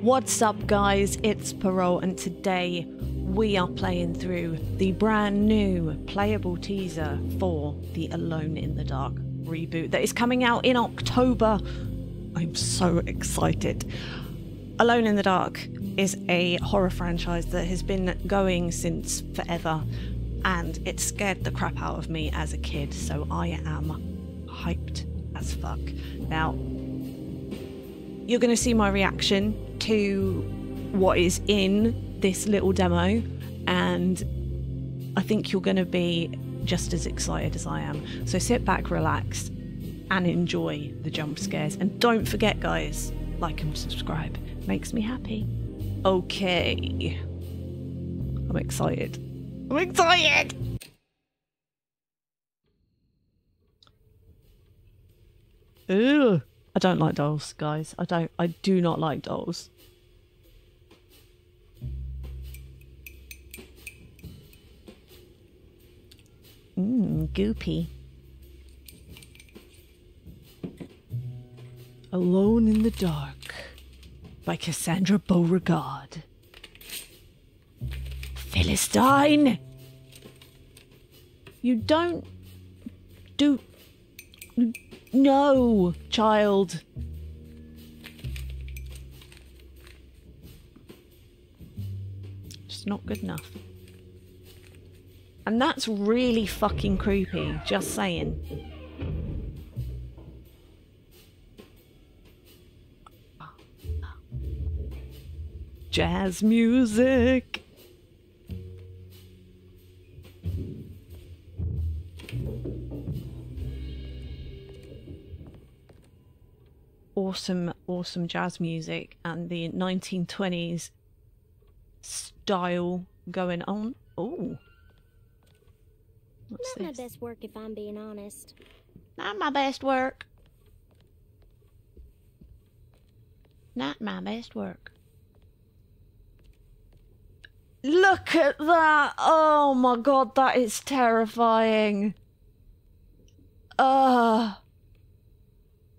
What's up, guys? It's Peralt, and today we are playing through the brand new playable teaser for the Alone in the Dark reboot that is coming out in October. I'm so excited. Alone in the Dark is a horror franchise that has been going since forever, and it scared the crap out of me as a kid, so I am hyped as fuck. Now, you're going to see my reaction to what is in this little demo, and I think you're going to be just as excited as I am. So sit back, relax, and enjoy the jump scares. And don't forget, guys, like and subscribe. Makes me happy. Okay. I'm excited. I'm excited! Ugh. I don't like dolls, guys. I don't. I do not like dolls. Mmm, goopy. Alone in the Dark by Cassandra Beauregard. Philistine! You don't do. No, child. Just not good enough. And that's really fucking creepy, just saying. Jazz music. Awesome, awesome jazz music and the 1920s style going on. Oh. What's Not this? my best work, if I'm being honest. Not my best work. Not my best work. Look at that! Oh my god, that is terrifying. Ugh.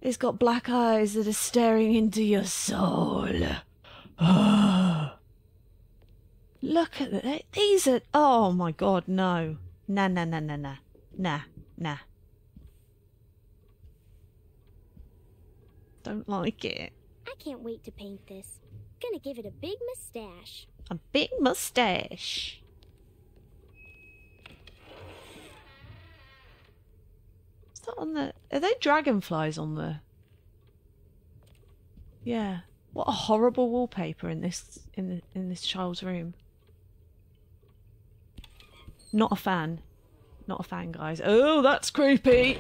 It's got black eyes that are staring into your soul. Ugh. Look at that. These are. Oh my god, no. Nah, nah, nah, nah, nah. Nah, nah. Don't like it. I can't wait to paint this. Gonna give it a big mustache. A big mustache. Is that on the? Are they dragonflies on the? Yeah. What a horrible wallpaper in this in the, in this child's room. Not a fan. Not a fan, guys. Oh, that's creepy.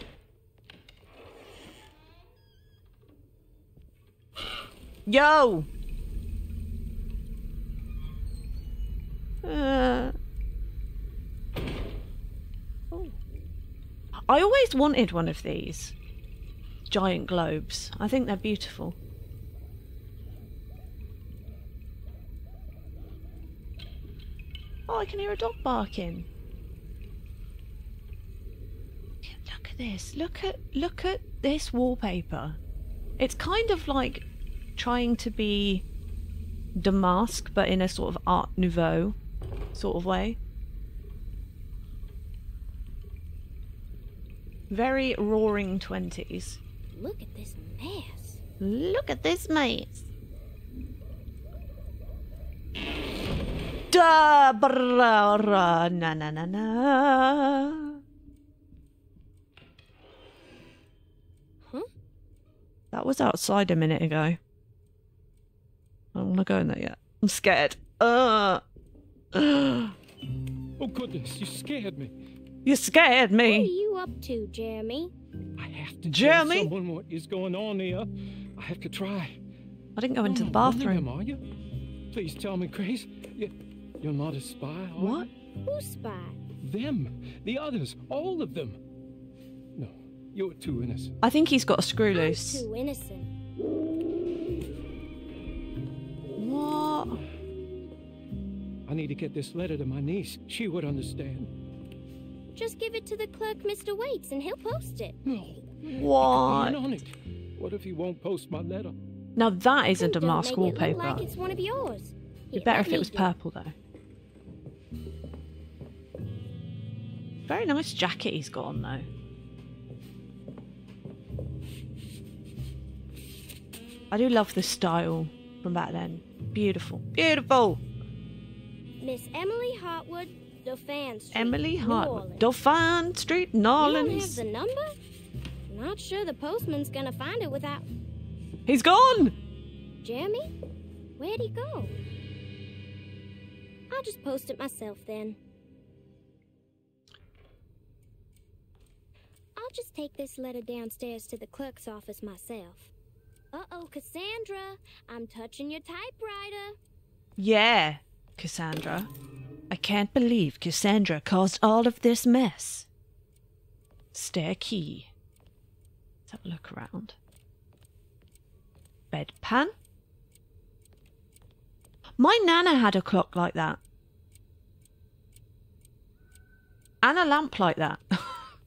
Yo. Uh. Oh. I always wanted one of these giant globes. I think they're beautiful. Oh, I can hear a dog barking. Look at this. Look at look at this wallpaper. It's kind of like trying to be Damask, but in a sort of Art Nouveau sort of way. Very roaring 20s. Look at this mess. Look at this mess. Da bra ra na na na na. That was outside a minute ago. I don't want to go in there yet. I'm scared. Uh. Oh goodness, you scared me. You scared me. What are you up to, Jeremy? I have to Jeremy? tell someone what is going on here. I have to try. I didn't go into You're the not one of them, bathroom. are you? Please tell me, Grace. You, you're not a spy, are What? Who's spy? Them, the others, all of them. No, you're too innocent. I think he's got a screw I'm loose. too innocent. What? I need to get this letter to my niece. She would understand. Just give it to the clerk, Mr. Waits, and he'll post it. No, What? in on it. What if he won't post my letter? Now that is a And don't Damask make it wallpaper. like it's one of yours. It'd be better if it was purple though. Very nice jacket he's got on though. I do love the style from back then. Beautiful. Beautiful. Miss Emily Hartwood, Dauphin Street. Emily New Hart. Dauphin Street, New You don't have the number? Not sure the postman's gonna find it without. He's gone! Jeremy? Where'd he go? I'll just post it myself then. I'll just take this letter downstairs to the clerk's office myself. Uh oh, Cassandra, I'm touching your typewriter. Yeah, Cassandra. I can't believe Cassandra caused all of this mess. Stair key. Let's have a look around. Bedpan. My nana had a clock like that. And a lamp like that.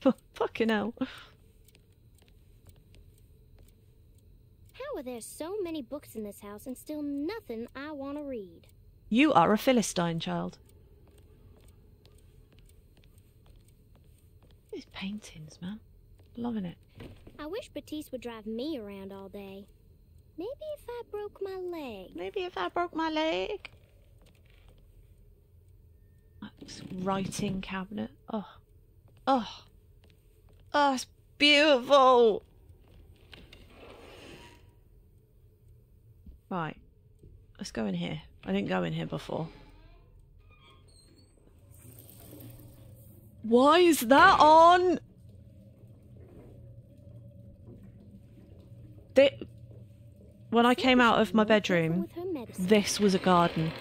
Fucking hell. Are there so many books in this house and still nothing I want to read? You are a Philistine child. These paintings, man. Loving it. I wish Batiste would drive me around all day. Maybe if I broke my leg. Maybe if I broke my leg. This writing cabinet. Oh. Oh. Oh, it's beautiful. Right. Let's go in here. I didn't go in here before. Why is that on? They, when I came out of my bedroom, this was a garden.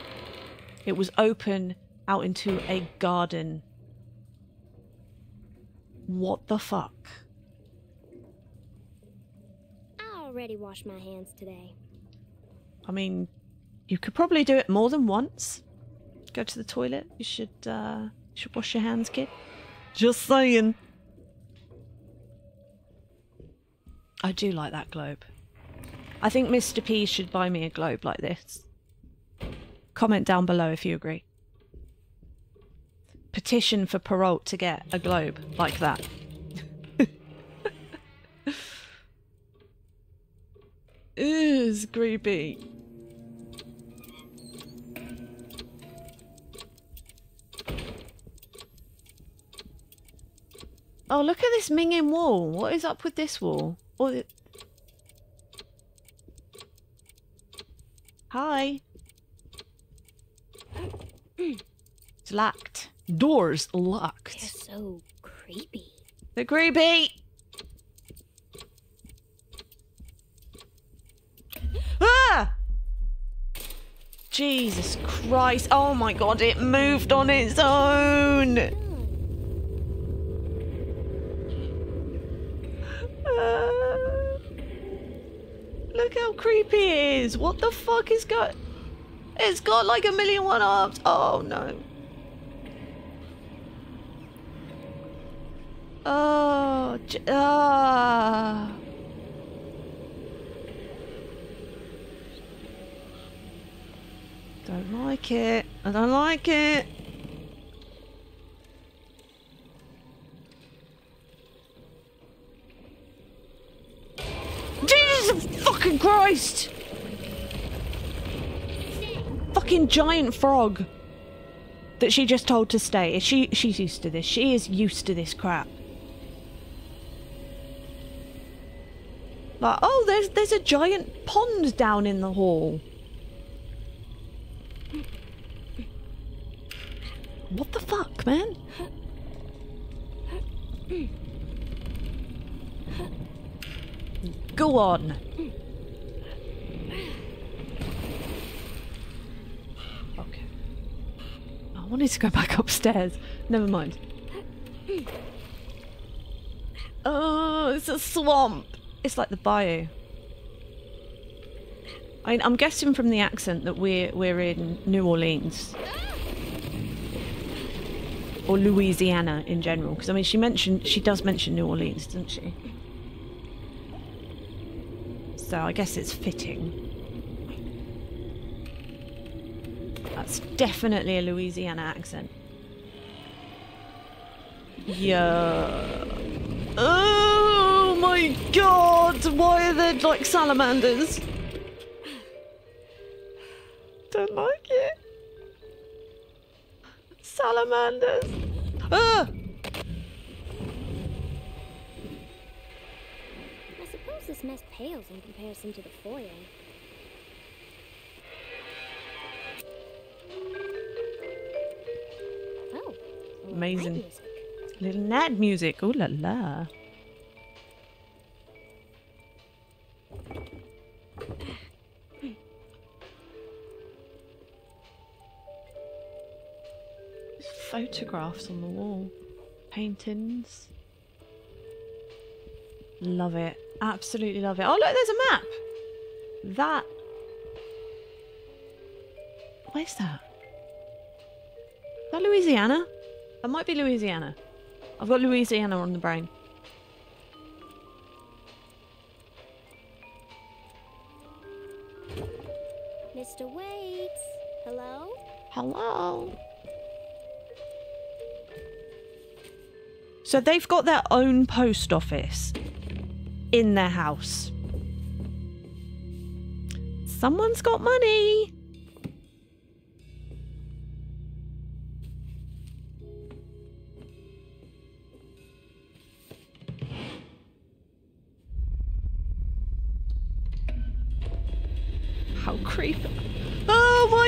It was open out into a garden. What the fuck? I already washed my hands today. I mean, you could probably do it more than once. Go to the toilet. You should uh you should wash your hands, kid. Just saying. I do like that globe. I think Mr. P should buy me a globe like this. Comment down below if you agree. Petition for Peralt to get a globe like that. is creepy. Oh, look at this minging wall. What is up with this wall? Or the... Hi. It's locked. Doors locked. They're so creepy. They're creepy. Ah! Jesus Christ. Oh my god, it moved on its own. Ah. look how creepy it is. What the fuck is got? It's got like a million one arms. Oh no. Oh, ah. Don't like it. I don't like it. Jesus fucking Christ! Fucking giant frog that she just told to stay. She she's used to this. She is used to this crap. Like, oh, there's there's a giant pond down in the hall. What the fuck, man? Go on. Okay. I wanted to go back upstairs. Never mind. Oh, it's a swamp. It's like the bayou. I, I'm guessing from the accent that we're we're in New Orleans or Louisiana in general. Because I mean, she mentioned she does mention New Orleans, doesn't she? So I guess it's fitting. That's definitely a Louisiana accent. Yeah. Oh my god! Why are they like salamanders? Don't like it. Salamanders. Ah! I suppose this mess pales in comparison to the foyer. Amazing. Little Nat music. Ooh la la. Photographs on the wall. Paintings. Love it. Absolutely love it. Oh, look, there's a map. That. Where's that? Is that Louisiana? That might be Louisiana. I've got Louisiana on the brain. Mr. Waits, hello? Hello. So they've got their own post office in their house. Someone's got money.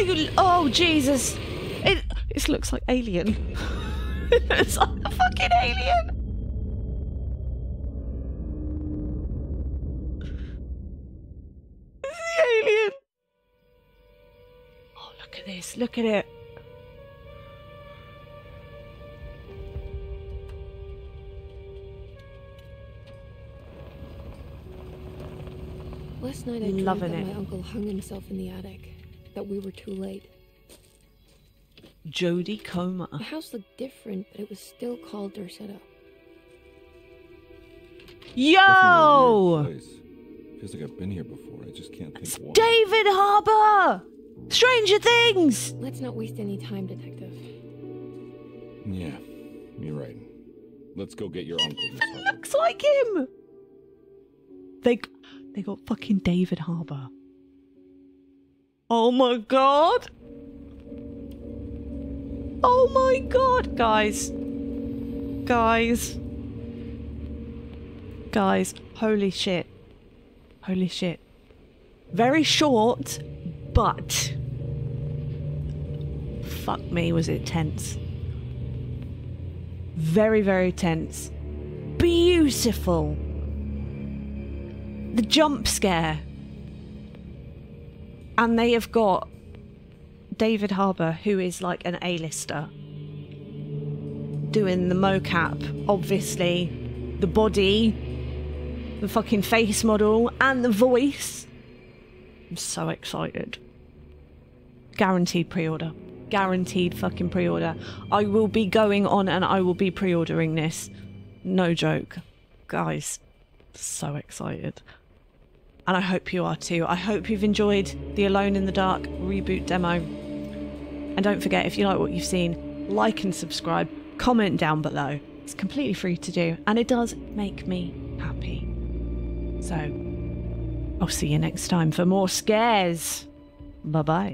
Oh. Oh Jesus. It this looks like alien. it's like a fucking alien. It's the alien. Oh look at this. Look at it. Last night I dreamed Loving that it. my uncle hung himself in the attic. That we were too late. Jodie Comer. The house looked different, but it was still called Derceto. Yo! Definitely a weird place. Feels like I've been here before. I just can't think It's why. David Harbour! Stranger Things! Let's not waste any time, Detective. Yeah, you're right. Let's go get your uncle, Miss Harper. looks like him. They they got fucking David Harbour. Oh my god. Oh my god, guys. Guys. Guys, holy shit. Holy shit. Very short, but fuck me, was it tense. Very, very tense beautiful. The jump scare. And they have got David Harbour, who is like an A-lister, doing the mocap, obviously, the body, the fucking face model, and the voice. I'm so excited. Guaranteed pre-order. Guaranteed fucking pre-order. I will be going on and I will be pre-ordering this. No joke. Guys, so excited. And I hope you are too. I hope you've enjoyed the Alone in the Dark reboot demo. And don't forget, if you like what you've seen, like and subscribe, comment down below. It's completely free to do, and it does make me happy. So, I'll see you next time for more scares. Bye bye.